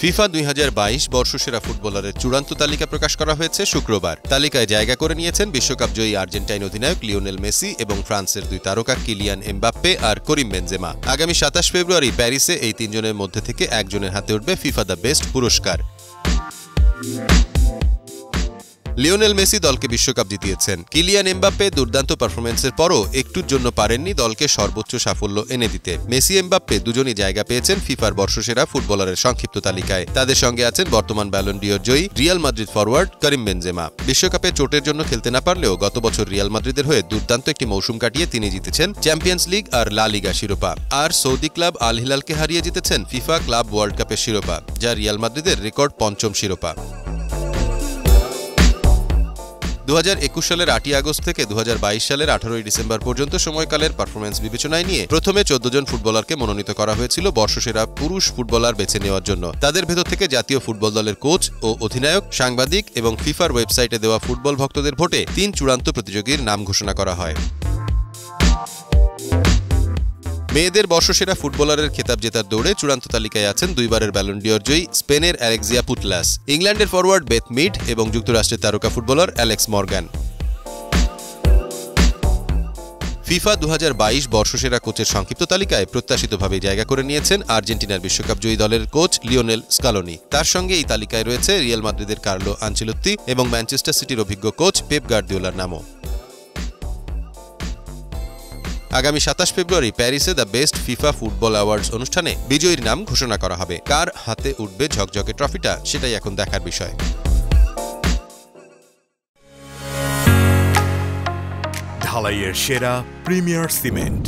FIFA দুই হাজার বাইশ বর্ষসেরা ফুটবলারের চূড়ান্ত তালিকা প্রকাশ করা হয়েছে শুক্রবার। তালিকায় জায়গা করে নিয়েছেন বিশ্বকাপ জয়ী আর্জেন্টাইন অধিনায়ক লিওনেল মেসি এবং ফ্রান্সের দুই তারকা কিলিয়ান এমবাপ্পে আর করিম বেনজেমা। আগামী সাতাশ ফেব্রুয়ারি প্যারিসে এই তিনজনের মধ্যে থেকে একজনের হাতে উঠবে ফিফা দ্য বেস্ট পুরস্কার। লিওনেল মেসি দলকে বিশ্বকাপ জিতিয়েছেন। কিলিয়ান এমবাপ্পে দুর্দান্ত পারফরমেন্সের পরও একটুর জন্য পারেননি দলকে সর্বোচ্চ সাফল্য এনে দিতে। মেসি এমবাপ্পে দুজনই জায়গা পেয়েছেন ফিফার বর্ষসেরা ফুটবলারের সংক্ষিপ্ত তালিকায়। তাদের সঙ্গে আছেন বর্তমান ব্যালন্ডিয়র জয়ী Real Madrid forward Karim Benzema বিশ্বকাপে চোটের জন্য খেলতে না পারলেও গত বছর রিয়াল মাদ্রিদের হয়ে দুর্দান্ত একটি মৌসুম কাটিয়ে তিনি জিতেছেন চ্যাম্পিয়ন্স লিগ আর লা লিগা শিরোপা। আর সৌদি ক্লাব আল হিলালকে হারিয়ে জিতেছেন ফিফা ক্লাব ওয়ার্ল্ড কাপের শিরোপা, যা রিয়াল মাদ্রিদের রেকর্ড পঞ্চম শিরোপা। দু হাজার একুশ সালের আটই আগস্ট থেকে দু হাজার বাইশ সালের আঠারোই ডিসেম্বর পর্যন্ত সময়কালের পারফরমেন্স বিবেচনায় নিয়ে প্রথমে চোদ্দ জন ফুটবলারকে মনোনীত করা হয়েছিল বর্ষসেরা পুরুষ ফুটবলার বেছে নেওয়ার জন্য। তাদের ভেতর থেকে জাতীয় ফুটবল দলের কোচ ও অধিনায়ক, সাংবাদিক এবং ফিফার ওয়েবসাইটে দেওয়া ফুটবল ভক্তদের ভোটে তিন চূড়ান্ত প্রতিযোগীর নাম ঘোষণা করা হয়। মেয়েদের বর্ষসেরা ফুটবলারের খেতাব জেতার দৌড়ে চূড়ান্ত তালিকায় আছেন দুইবারের ব্যালন্ডিয়র জয়ী স্পেনের অ্যালেক্সিয়া পুটলাস ইংল্যান্ডের ফরওয়ার্ড বেথ মিড এবং যুক্তরাষ্ট্রের তারকা ফুটবলার অ্যালেক্স মর্গান। ফিফা দু হাজার বাইশ বর্ষসেরা কোচের সংক্ষিপ্ত তালিকায় প্রত্যাশিতভাবে জায়গা করে নিয়েছেন আর্জেন্টিনার বিশ্বকাপ জয়ী দলের কোচ লিওনেল স্কালোনি। তার সঙ্গে এই তালিকায় রয়েছে রিয়াল মাদ্রিদের কার্লো আঞ্চলত্তি এবং ম্যানচেস্টার সিটির অভিজ্ঞ কোচ পেপ গার্দিওলার নামও। আগামী সাতাশ ফেব্রুয়ারি প্যারিসে the best FIFA football awards অনুষ্ঠানে বিজয়ীর নাম ঘোষণা করা হবে। কার হাতে উঠবে ঝকঝকে ট্রফিটা, সেটাই এখন দেখার বিষয়। ঢালাইয়ের সেরা প্রিমিয়ার সিমেন্ট।